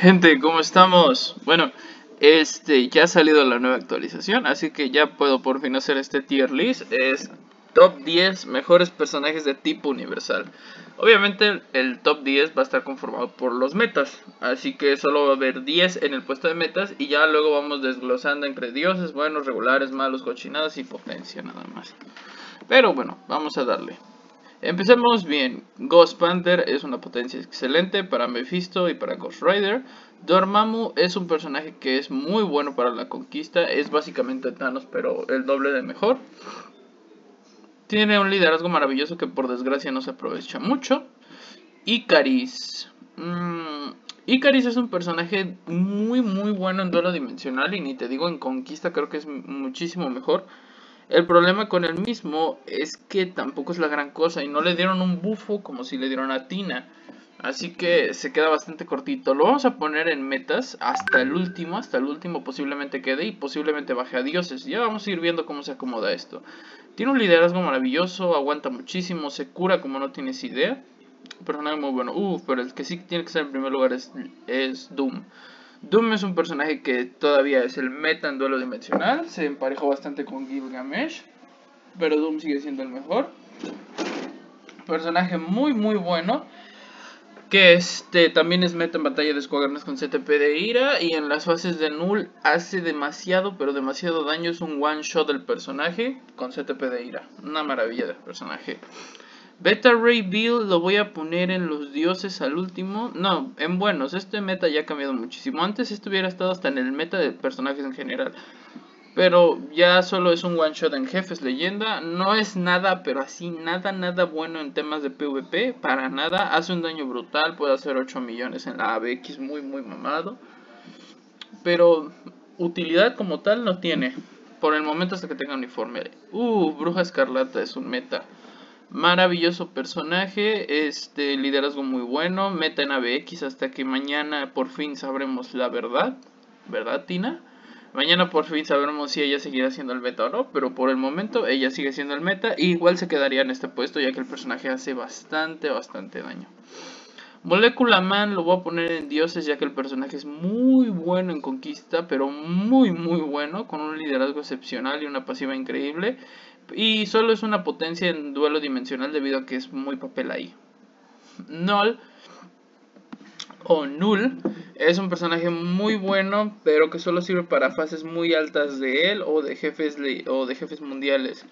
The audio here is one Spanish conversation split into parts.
Gente, ¿cómo estamos? Bueno, este ya ha salido la nueva actualización, así que ya puedo por fin hacer este tier list. Es top 10 mejores personajes de tipo universal. Obviamente el top 10 va a estar conformado por los metas, así que solo va a haber 10 en el puesto de metas y ya luego vamos desglosando entre dioses, buenos, regulares, malos, cochinadas y potencia nada más. Pero bueno, vamos a darle. Empecemos bien. Ghost Panther es una potencia excelente para Mephisto y para Ghost Rider. Dormammu es un personaje que es muy bueno para la conquista. Es básicamente Thanos, pero el doble de mejor. Tiene un liderazgo maravilloso que por desgracia no se aprovecha mucho. Icaris. Mm, Icaris es un personaje muy muy bueno en duelo dimensional y ni te digo en conquista creo que es muchísimo mejor. El problema con el mismo es que tampoco es la gran cosa y no le dieron un bufo como si le dieron a Tina. Así que se queda bastante cortito. Lo vamos a poner en metas hasta el último. Hasta el último posiblemente quede y posiblemente baje a dioses. Ya vamos a ir viendo cómo se acomoda esto. Tiene un liderazgo maravilloso, aguanta muchísimo, se cura como no tienes idea. Personaje muy bueno. Uf, pero el que sí tiene que ser en primer lugar es, es Doom. Doom es un personaje que todavía es el meta en duelo dimensional. Se emparejó bastante con Gilgamesh. Pero Doom sigue siendo el mejor. Personaje muy muy bueno. Que este también es meta en batalla de escuadrones con CTP de ira. Y en las fases de Null hace demasiado, pero demasiado daño. Es un one shot del personaje con CTP de ira. Una maravilla de personaje. Beta Ray Bill lo voy a poner en los dioses al último. No, en buenos. Este meta ya ha cambiado muchísimo. Antes esto hubiera estado hasta en el meta de personajes en general. Pero ya solo es un one shot en jefes leyenda. No es nada, pero así nada, nada bueno en temas de PvP. Para nada. Hace un daño brutal. Puede hacer 8 millones en la ABX. Muy, muy mamado. Pero utilidad como tal no tiene. Por el momento hasta que tenga uniforme. Uh, Bruja Escarlata es un meta. Maravilloso personaje, este liderazgo muy bueno, meta en ABX hasta que mañana por fin sabremos la verdad, ¿verdad Tina? Mañana por fin sabremos si ella seguirá siendo el meta o no, pero por el momento ella sigue siendo el meta y igual se quedaría en este puesto ya que el personaje hace bastante, bastante daño. Molecula Man lo voy a poner en dioses ya que el personaje es muy bueno en conquista, pero muy muy bueno, con un liderazgo excepcional y una pasiva increíble. Y solo es una potencia en duelo dimensional debido a que es muy papel ahí. Null o Null es un personaje muy bueno, pero que solo sirve para fases muy altas de él o de jefes, o de jefes mundiales.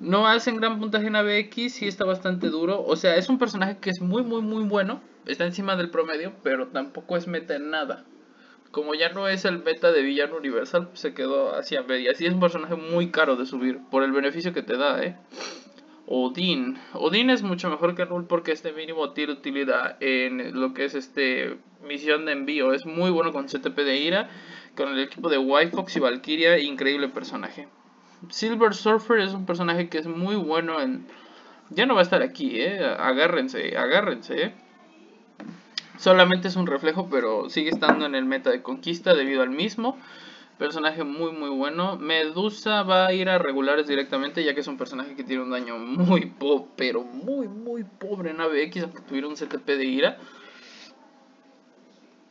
No hacen gran puntaje en ABX, y está bastante duro. O sea, es un personaje que es muy, muy, muy bueno. Está encima del promedio, pero tampoco es meta en nada como ya no es el meta de villano universal, pues se quedó hacia medias. Y es un personaje muy caro de subir, por el beneficio que te da, eh. Odin. Odin es mucho mejor que Null porque este mínimo tiene utilidad en lo que es este misión de envío. Es muy bueno con CTP de ira, con el equipo de White Fox y Valkyria, increíble personaje. Silver Surfer es un personaje que es muy bueno en... Ya no va a estar aquí, eh. Agárrense, agárrense, eh. Solamente es un reflejo, pero sigue estando en el meta de conquista debido al mismo. Personaje muy muy bueno. Medusa va a ir a regulares directamente ya que es un personaje que tiene un daño muy pobre, pero muy muy pobre en ABX aunque tuviera un CTP de ira.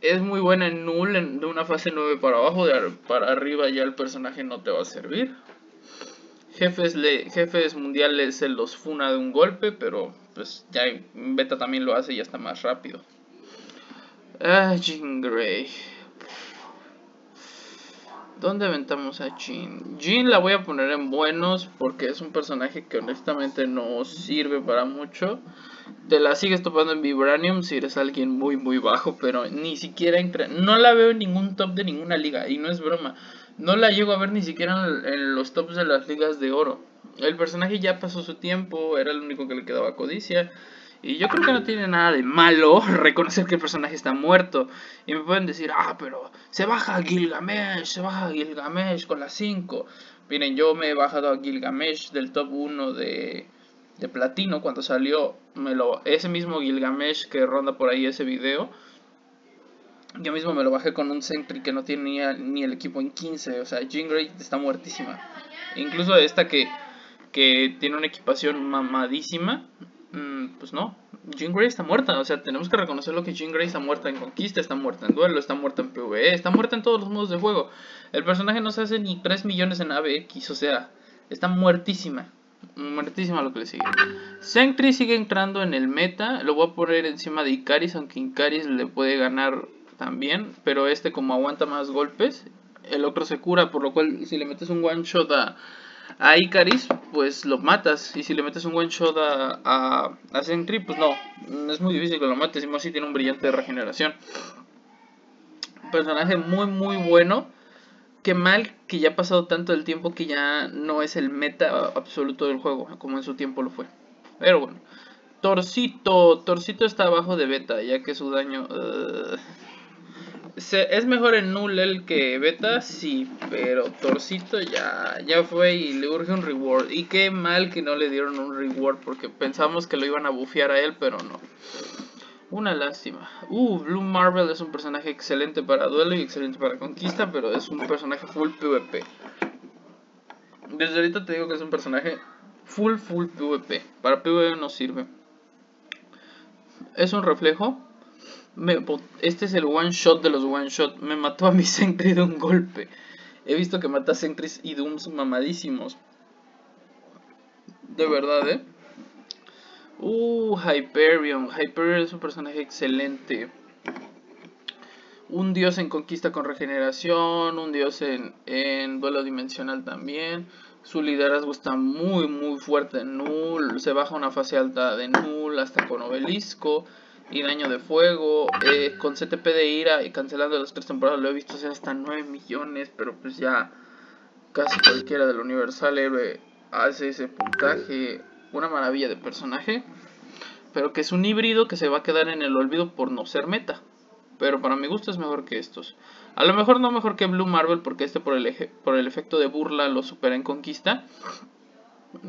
Es muy buena en null, de una fase 9 para abajo, de para arriba ya el personaje no te va a servir. Jefes, jefes mundiales se los funa de un golpe, pero pues ya en beta también lo hace y ya está más rápido. Ah, Jean Grey. ¿Dónde aventamos a Jean? Jean la voy a poner en buenos porque es un personaje que honestamente no sirve para mucho. Te la sigues topando en Vibranium si eres alguien muy muy bajo, pero ni siquiera entra... No la veo en ningún top de ninguna liga y no es broma. No la llego a ver ni siquiera en los tops de las ligas de oro. El personaje ya pasó su tiempo, era el único que le quedaba codicia. Y yo creo que no tiene nada de malo reconocer que el personaje está muerto. Y me pueden decir, ah, pero se baja Gilgamesh, se baja Gilgamesh con la 5. Miren, yo me he bajado a Gilgamesh del top 1 de, de platino cuando salió. Me lo, ese mismo Gilgamesh que ronda por ahí ese video. Yo mismo me lo bajé con un Sentry que no tiene ni, el equipo en 15. O sea, Jean Grey está muertísima. Incluso esta que, que tiene una equipación mamadísima pues no, Jean Grey está muerta, o sea, tenemos que reconocer lo que Jean Grey está muerta en Conquista, está muerta en Duelo, está muerta en PvE, está muerta en todos los modos de juego. El personaje no se hace ni 3 millones en ABX, o sea, está muertísima. Muertísima lo que le sigue. Sentry sigue entrando en el meta, lo voy a poner encima de Icaris, aunque Icaris le puede ganar también, pero este como aguanta más golpes, el otro se cura, por lo cual si le metes un one shot a a Icaris, pues lo matas. Y si le metes un one shot a, a, a Sentry, pues no. Es muy difícil que lo mates. Y más si tiene un brillante de regeneración. Personaje muy, muy bueno. Qué mal que ya ha pasado tanto el tiempo que ya no es el meta absoluto del juego, como en su tiempo lo fue. Pero bueno. Torcito. Torcito está abajo de beta, ya que su daño... Uh, ¿Es mejor en null el que beta? Sí, pero Torcito ya, ya fue y le urge un reward. Y qué mal que no le dieron un reward porque pensamos que lo iban a bufear a él, pero no. Una lástima. Uh, Blue Marvel es un personaje excelente para duelo y excelente para conquista, pero es un personaje full PvP. Desde ahorita te digo que es un personaje full, full PvP. Para PvP no sirve. Es un reflejo, este es el one shot de los one shot. Me mató a mi Sentry de un golpe. He visto que mata Sentries y Dooms mamadísimos. De verdad, ¿eh? Uh, Hyperion. Hyperion es un personaje excelente. Un dios en conquista con regeneración. Un dios en, en duelo dimensional también. Su liderazgo está muy, muy fuerte en Null. Se baja una fase alta de Null hasta con obelisco y daño de fuego. Eh, con CTP de ira y cancelando las tres temporadas lo he visto hacer hasta 9 millones, pero pues ya casi cualquiera del Universal héroe hace ese puntaje. Una maravilla de personaje, pero que es un híbrido que se va a quedar en el olvido por no ser meta. Pero para mi gusto es mejor que estos. A lo mejor no mejor que Blue Marvel porque este por el, eje, por el efecto de burla lo supera en conquista.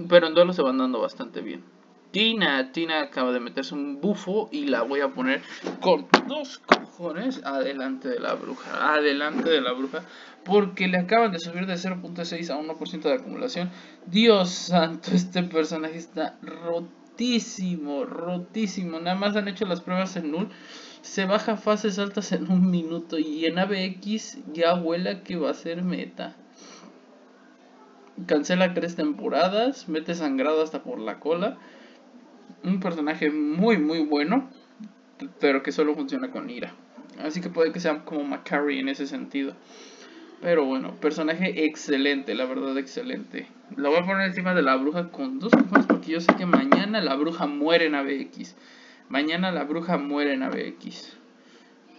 Pero en duelo se van dando bastante bien. Tina, Tina acaba de meterse un bufo y la voy a poner con dos cojones adelante de la bruja, adelante de la bruja, porque le acaban de subir de 0.6 a 1% de acumulación. Dios santo, este personaje está rotísimo, rotísimo. Nada más han hecho las pruebas en null. Se baja fases altas en un minuto y en ABX ya huela que va a ser meta. Cancela tres temporadas, mete sangrado hasta por la cola un personaje muy muy bueno, pero que solo funciona con ira. Así que puede que sea como Macari en ese sentido. Pero bueno, personaje excelente, la verdad excelente. La voy a poner encima de la bruja con dos cojones porque yo sé que mañana la bruja muere en ABX. Mañana la bruja muere en ABX.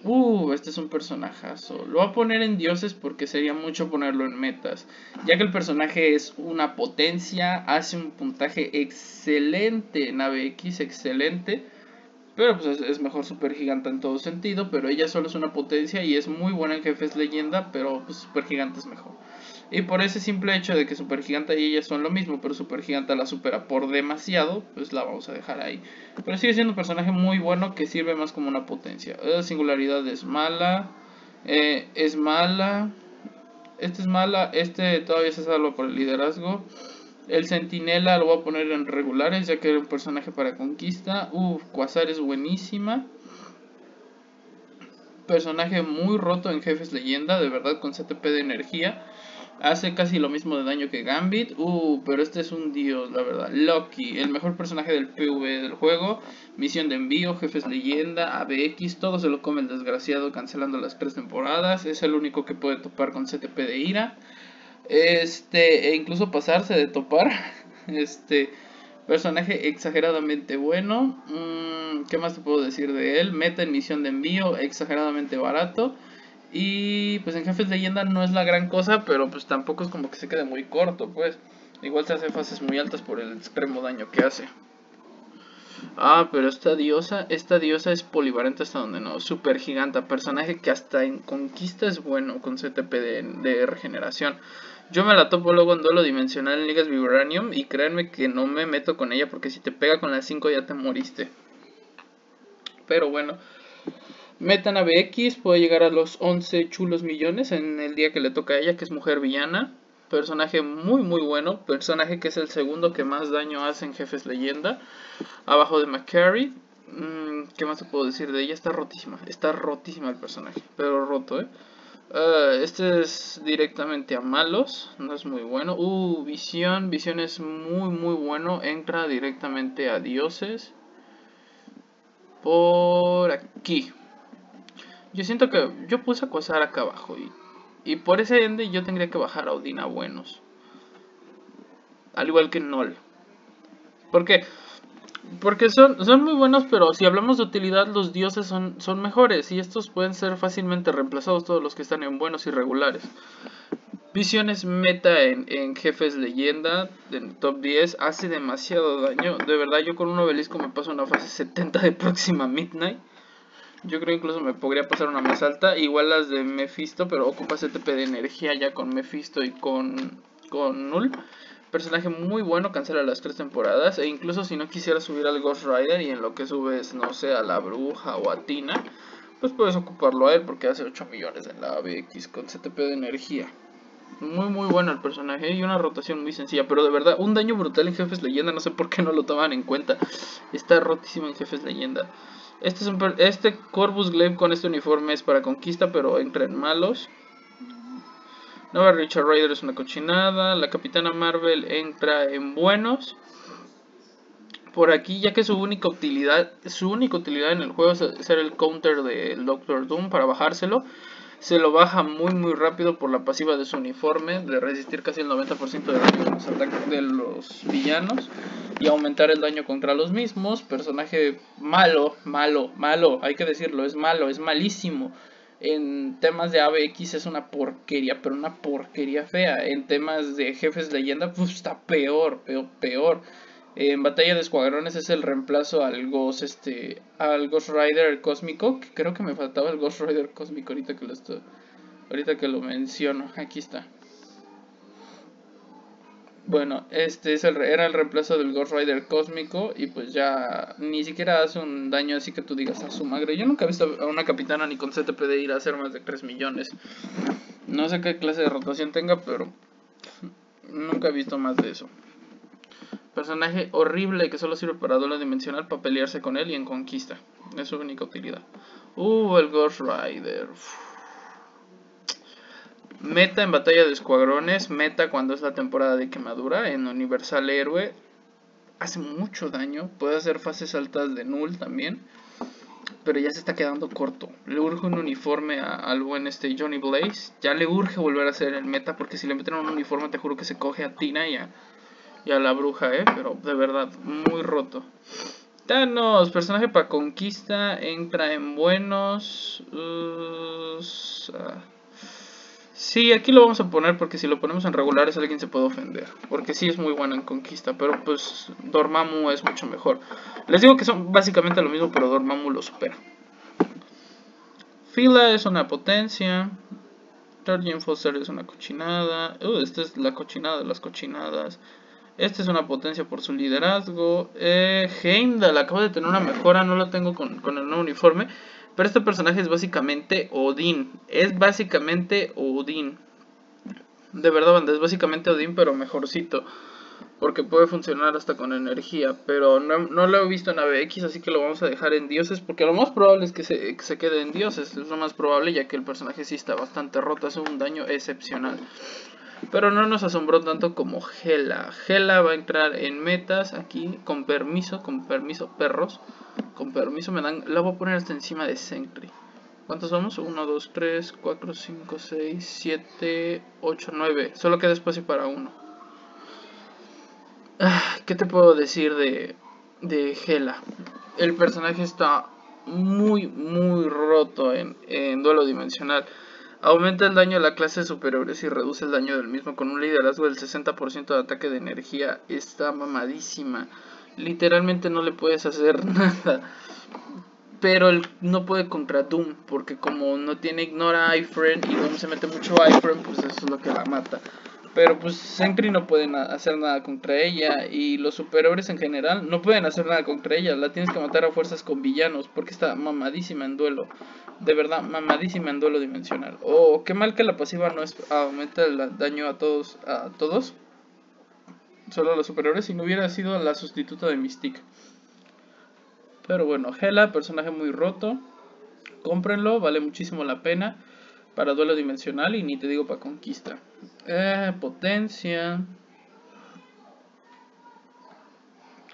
Uh, este es un personajazo. Lo voy a poner en dioses porque sería mucho ponerlo en metas. Ya que el personaje es una potencia, hace un puntaje excelente en ABX, excelente. Pero pues es, mejor super gigante en todo sentido. Pero ella solo es una potencia y es muy buena en jefes leyenda. Pero pues super gigante es mejor. Y por ese simple hecho de que Supergiganta y ella son lo mismo, pero Supergiganta la supera por demasiado, pues la vamos a dejar ahí. Pero sigue siendo un personaje muy bueno que sirve más como una potencia. La singularidad es mala. Eh, es mala. Este es mala. Este todavía se salva por el liderazgo. El Centinela lo voy a poner en regulares, ya que era un personaje para conquista. Uf, Quasar es buenísima. Personaje muy roto en jefes leyenda, de verdad, con CTP de energía. Hace casi lo mismo de daño que Gambit. Uh, pero este es un dios, la verdad. Loki, el mejor personaje del PV del juego. Misión de envío, jefes leyenda, ABX. Todo se lo come el desgraciado cancelando las tres temporadas. Es el único que puede topar con CTP de ira. Este, e incluso pasarse de topar. Este, personaje exageradamente bueno. Mm, ¿Qué más te puedo decir de él? Meta en misión de envío, exageradamente barato. Y pues en Jefes Leyenda no es la gran cosa, pero pues tampoco es como que se quede muy corto, pues. Igual se hace fases muy altas por el extremo daño que hace. Ah, pero esta diosa, esta diosa es polivalente hasta donde no. Super giganta, personaje que hasta en conquista es bueno con CTP de, regeneración. Yo me la topo luego en duelo dimensional en Ligas Vibranium y créanme que no me meto con ella porque si te pega con las 5 ya te moriste. Pero bueno, Metan BX puede llegar a los 11 chulos millones en el día que le toca a ella, que es mujer villana. Personaje muy muy bueno. Personaje que es el segundo que más daño hace en Jefes Leyenda. Abajo de McCary. Mm, ¿Qué más te puedo decir de ella? Está rotísima. Está rotísima el personaje. Pero roto, ¿eh? Ah, este es directamente a malos. No es muy bueno. Uh, visión. Visión es muy muy bueno. Entra directamente a dioses. Por aquí. Yo siento que yo puse a acosar acá abajo. Y, y por ese ende yo tendría que bajar a Odin a buenos. Al igual que Nol. ¿Por qué? Porque son, son muy buenos, pero si hablamos de utilidad, los dioses son, son mejores. Y estos pueden ser fácilmente reemplazados, todos los que están en buenos y regulares. Visiones meta en, en, jefes leyenda, en top 10, hace demasiado daño. De verdad, yo con un obelisco me paso una fase 70 de próxima Midnight. Yo creo incluso me podría pasar una más alta. Igual las de Mephisto, pero ocupa CTP de energía ya con Mephisto y con, con Null. Personaje muy bueno, cancela las tres temporadas. E incluso si no quisiera subir al Ghost Rider y en lo que subes, no sé, a la bruja o a Tina, pues puedes ocuparlo a él porque hace 8 millones en la ABX con CTP de energía. Muy muy bueno el personaje y una rotación muy sencilla, pero de verdad, un daño brutal en Jefes Leyenda, no sé por qué no lo toman en cuenta. Está rotísimo en Jefes Leyenda. Este, es este Corvus Glaive con este uniforme es para conquista, pero entra en malos. Nova Richard Rider es una cochinada. La Capitana Marvel entra en buenos. Por aquí, ya que su única utilidad, su única utilidad en el juego es ser el counter del Doctor Doom para bajárselo. Se lo baja muy muy rápido por la pasiva de su uniforme, de resistir casi el 90% de los de los villanos y aumentar el daño contra los mismos. Personaje malo, malo, malo, hay que decirlo, es malo, es malísimo en temas de ABX es una porquería, pero una porquería fea. En temas de jefes leyenda, pues está peor, peor, peor. En batalla de escuadrones es el reemplazo al Ghost, este, al Ghost Rider cósmico. Que creo que me faltaba el Ghost Rider cósmico ahorita que lo estoy, ahorita que lo menciono. Aquí está. Bueno, este es el, era el reemplazo del Ghost Rider cósmico y pues ya ni siquiera hace un daño así que tú digas a su madre. Yo nunca he visto a una capitana ni con CTP de ir a hacer más de 3 millones. No sé qué clase de rotación tenga, pero nunca he visto más de eso. Personaje horrible que solo sirve para duelo dimensional para pelearse con él y en conquista. Es su única utilidad. Uh, el Ghost Rider. Meta en batalla de escuadrones, meta cuando es la temporada de quemadura, en Universal Héroe. Hace mucho daño, puede hacer fases altas de null también. Pero ya se está quedando corto. Le urge un uniforme al buen este Johnny Blaze. Ya le urge volver a hacer el meta porque si le meten un uniforme te juro que se coge a Tina y a, la bruja, ¿eh? Pero de verdad, muy roto. Thanos, personaje para conquista, entra en buenos... Uh, Sí, aquí lo vamos a poner porque si lo ponemos en regulares alguien se puede ofender. Porque sí es muy bueno en conquista, pero pues Dormammu es mucho mejor. Les digo que son básicamente lo mismo, pero Dormammu lo supera. Fila es una potencia. Targin Foster es una cochinada. Uh, esta es la cochinada de las cochinadas. Esta es una potencia por su liderazgo. Eh, Heimdall acabo de tener una mejora, no la tengo con, con el nuevo uniforme. Pero este personaje es básicamente Odín. Es básicamente Odín. De verdad, banda, es básicamente Odín, pero mejorcito. Porque puede funcionar hasta con energía. Pero no, lo he visto en ABX, así que lo vamos a dejar en dioses. Porque lo más probable es que se, que se quede en dioses. Es lo más probable, ya que el personaje sí está bastante roto. Hace un daño excepcional. Pero no nos asombró tanto como Gela. Gela va a entrar en metas aquí con permiso, con permiso, perros. Con permiso me dan... La voy a poner hasta encima de Sentry. ¿Cuántos somos? 1, 2, 3, 4, 5, 6, 7, 8, 9. Solo queda espacio para uno. Ah, ¿Qué te puedo decir de, de Gela? El personaje está muy, muy roto en, en duelo dimensional. Aumenta el daño de la clase superiores y reduce el daño del mismo con un liderazgo del 60% de ataque de energía. Está mamadísima. Literalmente no le puedes hacer nada. Pero él no puede contra Doom, porque como no tiene ignora iframe y Doom se mete mucho iframe, pues eso es lo que la mata. Pero pues Sentry no pueden hacer nada contra ella y los superhéroes en general no pueden hacer nada contra ella. La tienes que matar a fuerzas con villanos porque está mamadísima en duelo. de verdad mamadísima en duelo dimensional. Oh, qué mal que la pasiva no es, aumenta el daño a todos, a todos. Solo los superiores, si no hubiera sido la sustituta de Mystique. Pero bueno, Hela, personaje muy roto. Cómprenlo, vale muchísimo la pena. Para duelo dimensional y ni te digo para conquista. Eh, potencia.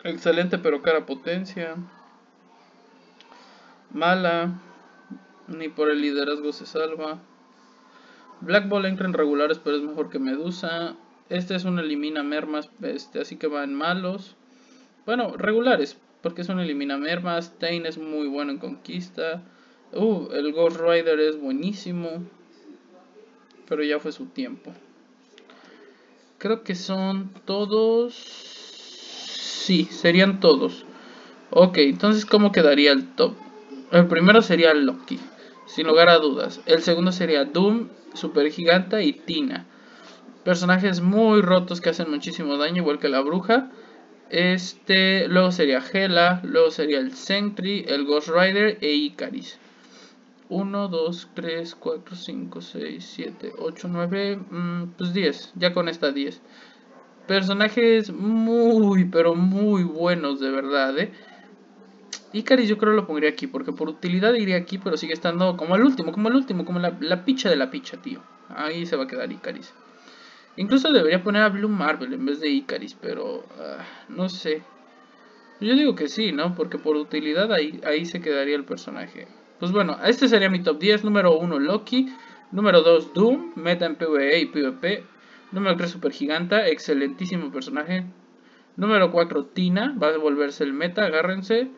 Excelente pero cara potencia. Mala. Ni por el liderazgo se salva. Black Ball entra en regulares, pero es mejor que Medusa. Este es un elimina mermas, este, así que va en malos. Bueno, regulares, porque es un elimina mermas. Tain es muy bueno en conquista. Uh, el Ghost Rider es buenísimo. Pero ya fue su tiempo. Creo que son todos. Sí, serían todos. Ok, entonces, ¿cómo quedaría el top? El primero sería Loki sin lugar a dudas. El segundo sería Doom, Super Giganta y Tina. Personajes muy rotos que hacen muchísimo daño, igual que la bruja. Este, luego sería Hela, luego sería el Sentry, el Ghost Rider e Icaris. 1, 2, 3, 4, 5, 6, 7, 8, 9, pues 10. Ya con esta 10. Personajes muy, pero muy buenos de verdad, ¿eh? Icaris yo creo lo pondría aquí, porque por utilidad iría aquí, pero sigue estando como el último, como el último, como la, la picha de la picha, tío. Ahí se va a quedar Icaris. Incluso debería poner a Blue Marvel en vez de Icaris, pero uh, no sé. Yo digo que sí, ¿no? Porque por utilidad ahí, ahí se quedaría el personaje. Pues bueno, este sería mi top 10. Número 1 Loki. Número 2 Doom, meta en PvE y PvP. Número 3 Super Giganta, excelentísimo personaje. Número 4 Tina, va a volverse el meta, agárrense.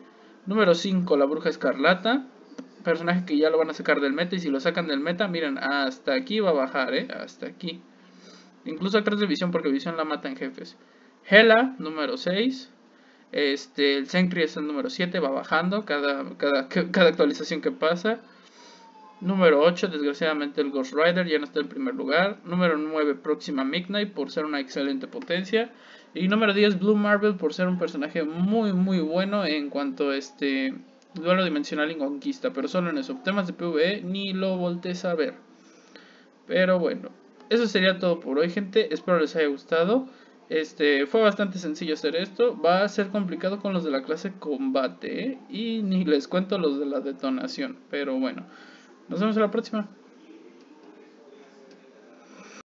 Número 5, la bruja escarlata. Personaje que ya lo van a sacar del meta. Y si lo sacan del meta, miren, hasta aquí va a bajar, ¿eh? Hasta aquí. Incluso a 3 de visión porque visión la mata en jefes. Hela, número 6. Este, el Sentry es el número 7, va bajando cada, cada, cada actualización que pasa. Número 8, desgraciadamente el Ghost Rider ya no está en primer lugar. Número 9, Próxima Midnight por ser una excelente potencia. Y número 10, Blue Marvel por ser un personaje muy muy bueno en cuanto a este duelo dimensional y conquista. Pero solo en eso. Temas de PvE ni lo voltees a ver. Pero bueno, eso sería todo por hoy gente. Espero les haya gustado. Este, fue bastante sencillo hacer esto. Va a ser complicado con los de la clase combate. ¿eh? Y ni les cuento los de la detonación. Pero bueno, nos vemos en la próxima.